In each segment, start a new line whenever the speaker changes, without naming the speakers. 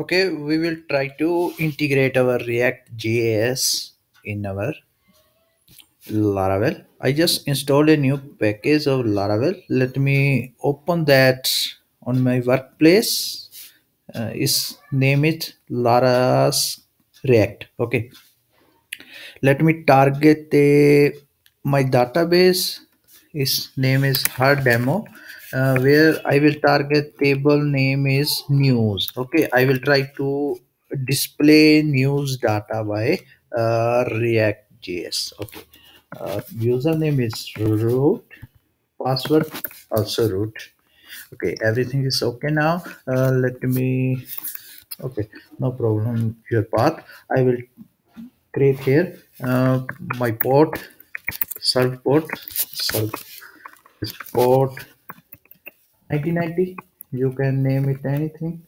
Okay, we will try to integrate our React JS in our Laravel. I just installed a new package of Laravel. Let me open that on my workplace. Uh, its name it Lara's React. Okay, let me target the my database. Its name is her demo. Uh, where I will target table name is news. Okay, I will try to display news data by uh, React JS. Okay, uh, username is root, password also root. Okay, everything is okay now. Uh, let me. Okay, no problem. Your path. I will create here uh, my port, serve port, serve port 1990 you can name it anything.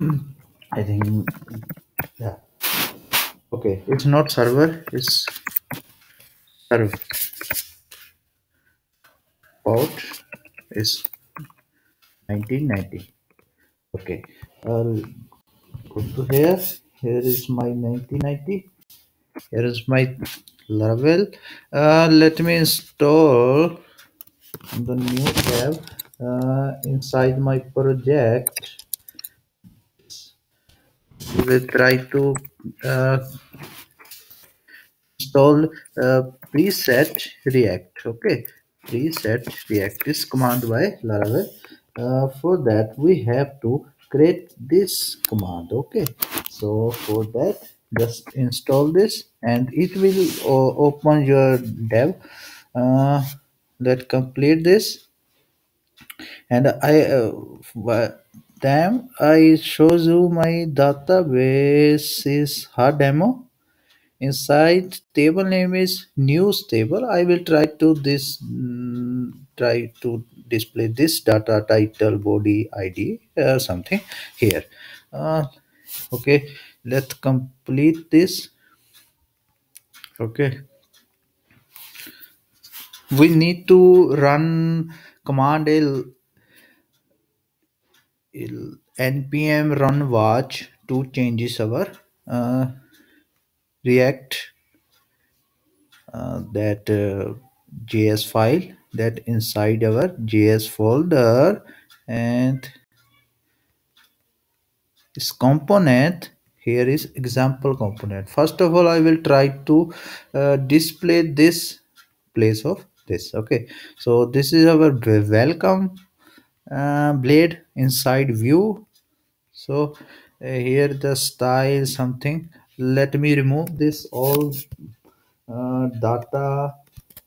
I think yeah. Okay it's not server it's serve port is 1990 okay i'll go to here. Here is my 1990 here is my level. Uh, let me install the new tab uh, inside my project we will try to uh, install uh, preset react okay? Preset react is command by laravel uh, for that we have to create this command okay? So for that just install this and it will uh, open your dev. Uh, let complete this. And i uh, damn i shows you my database is hard demo. Inside table name is news table. I will try to this mm, try to display this data title body id or something here. Uh, okay let's complete this. Okay we need to run command l, l npm run watch to changes our uh, react uh, that uh, js file that inside our js folder and this component here is example component. First of all i will try to uh, display this place of this okay. So this is our welcome uh, blade inside view. So uh, here the style something. Let me remove this all uh, data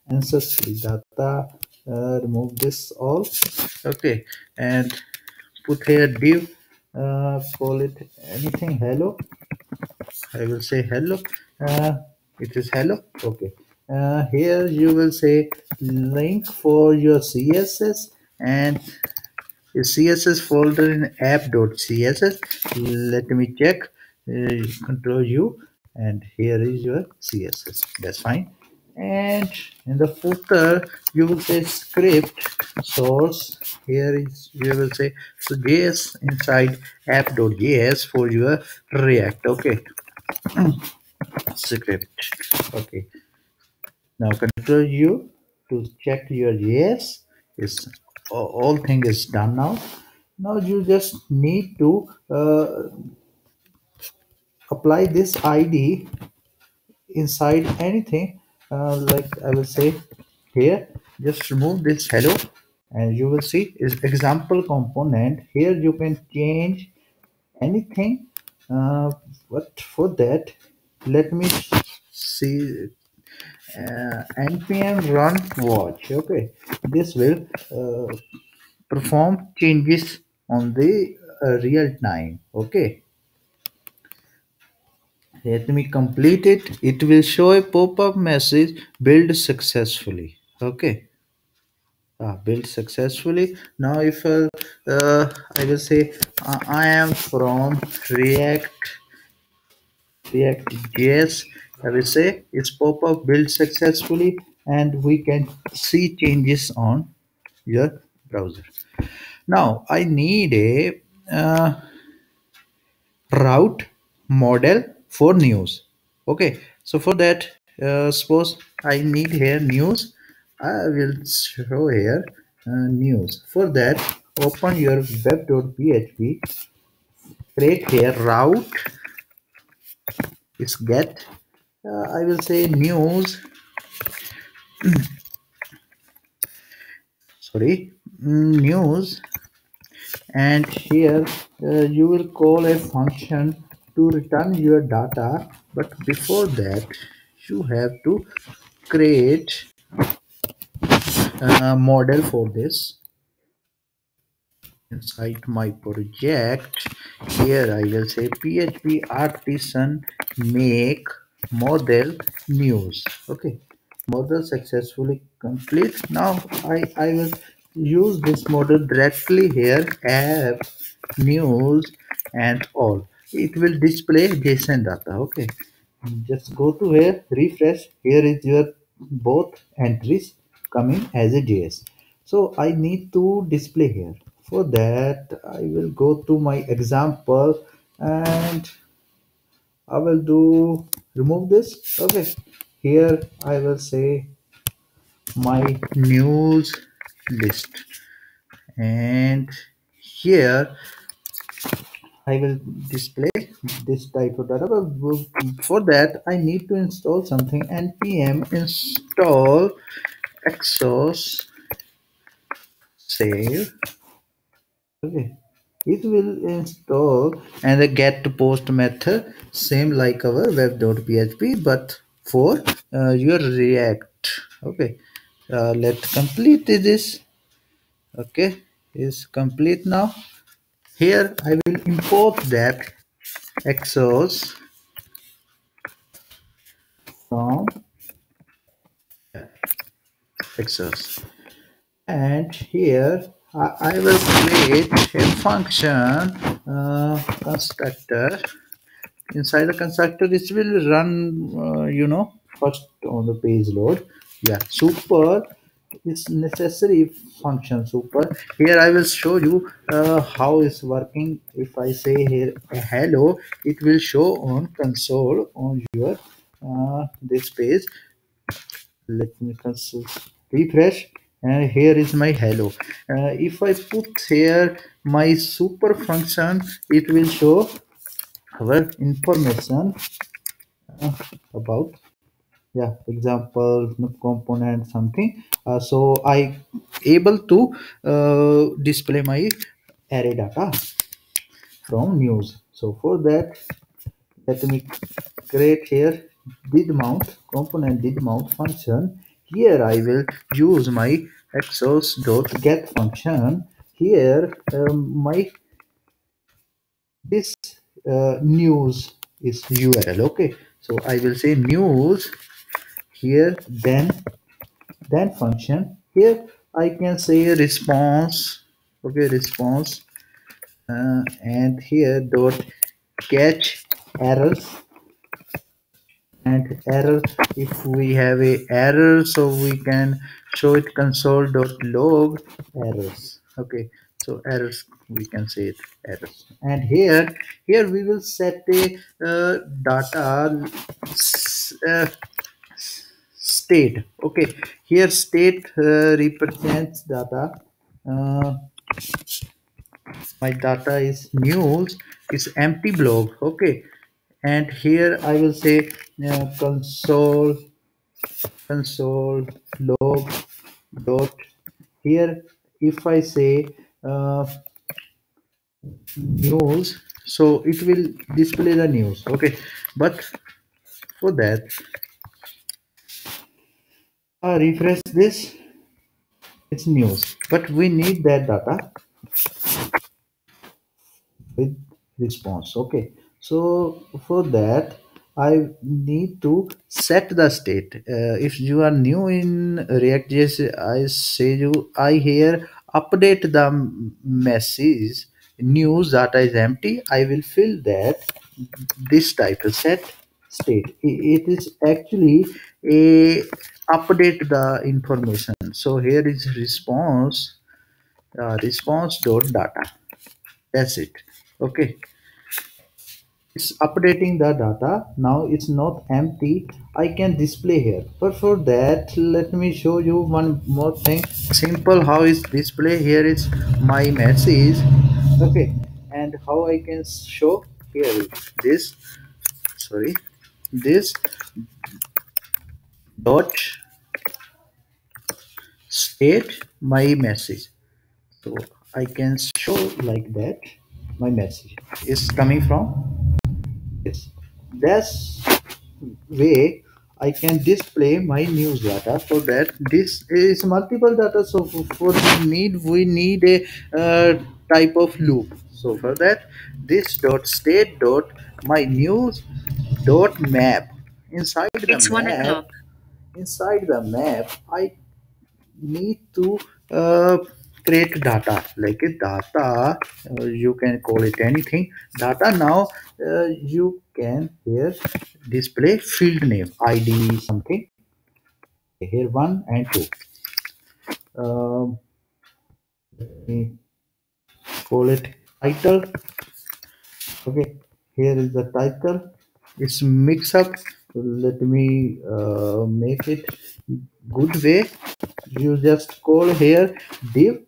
ancestry data uh, remove this all okay. And put here div uh, call it anything hello. I will say hello. Uh, it is hello okay uh, here you will say link for your css and a css folder in app.css let me check. Uh, control u and here is your css that's fine. And in the footer you will say script source. Here is you will say so js inside app.js for your react. Okay. Script. Okay now control u to check your yes. Is all, thing is done now. Now you just need to uh, apply this id inside anything. Uh, like i will say here just remove this hello and you will see is example component. Here you can change anything. Uh, but for that let me see uh, npm run watch. Okay. This will uh, perform changes on the uh, real time. Okay. Let me complete it. It will show a pop-up message build successfully. Okay. Uh, built successfully. Now if uh, uh, i will say uh, i am from react react js i will say it's pop-up built successfully and we can see changes on your browser. Now i need a uh, route model for news. Okay so for that uh, suppose i need here news. I will show here uh, news. For that open your web.php create here route is get uh, i will say news. Sorry. Mm, news. And here uh, you will call a function to return your data. But before that you have to create a model for this. Inside my project here i will say php artisan make model news. Okay. Model successfully complete now i i will use this model directly here app news and all. It will display json data. Okay. Just go to here refresh. Here is your both entries coming as a js. So i need to display here. For that i will go to my example and i will do remove this. Okay. Here i will say my news list. And here I will display this type of data. But for that I need to install something npm install axios save. Okay it will install and the get to post method same like our web.php but for uh, your react. Okay. Uh, let's complete this. Okay. Is complete now. Here I will import that axios from axios. And here I, will create a function uh, constructor. Inside the constructor this will run uh, you know first on the page load. Yeah super is necessary function super. Here i will show you uh, how it's working. If i say here hello it will show on console on your uh, this page. Let me refresh and here is my hello uh, if i put here my super function it will show our information uh, about yeah example component something. Uh, so i able to uh, display my array data from news. So for that let me create here did mount component did mount function here i will use my axios dot get function. Here um, my this uh, news is url. Okay so i will say news here then then function. Here i can say response. Okay response uh, and here dot catch errors and error. If we have a error so we can show it console dot log errors. Okay so errors we can say it errors. And here here we will set a uh, data uh, state. Okay here state uh, represents data. Uh, my data is news is empty blog. Okay and here i will say uh, console console log dot. Here if i say uh, news so it will display the news okay? But for that I refresh this. It's news but we need that data with response okay so for that I need to set the state. Uh, if you are new in React.js, I say you I here update the message news data is empty. I will fill that this title set state. It is actually a update the information. So here is response uh, response dot data that's it okay it's updating the data. Now it's not empty. I can display here. But for that let me show you one more thing. Simple how is display. Here is my message. Okay. And how i can show? Here this sorry. This dot state my message. So i can show like that my message. Is coming from this that's way I can display my news data for that this is multiple data. So for need we need a uh, type of loop. So for that this dot state dot my news dot map. Inside the
It's
map inside the map I need to uh, create data like a data uh, you can call it anything. Data now uh, you can here display field name id something. Here one and two. Um, let me call it title. Okay here is the title. It's mix up. Let me uh, make it good way. You just call here div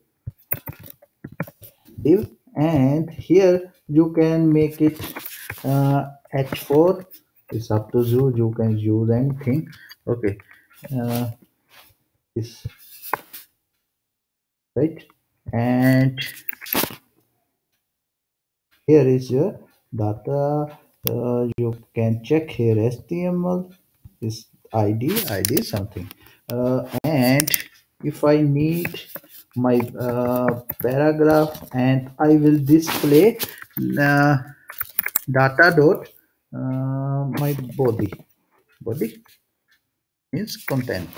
div and here you can make it uh, h4 it's up to you. You can use anything. Okay. Uh, this right? And here is your data. Uh, you can check here html is id id something. Uh, and if i need my uh, paragraph and i will display uh, data dot uh, my body. Body means content.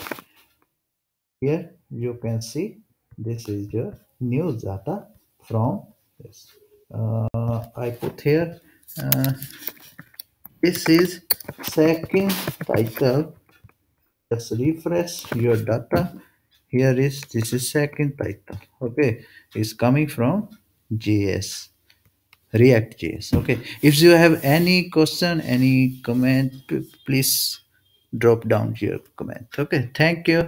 Here you can see this is your news data from this. Uh, i put here uh, this is second title. Just refresh your data here is this is second title okay it's coming from js react js okay if you have any question any comment please drop down your comment. Okay thank you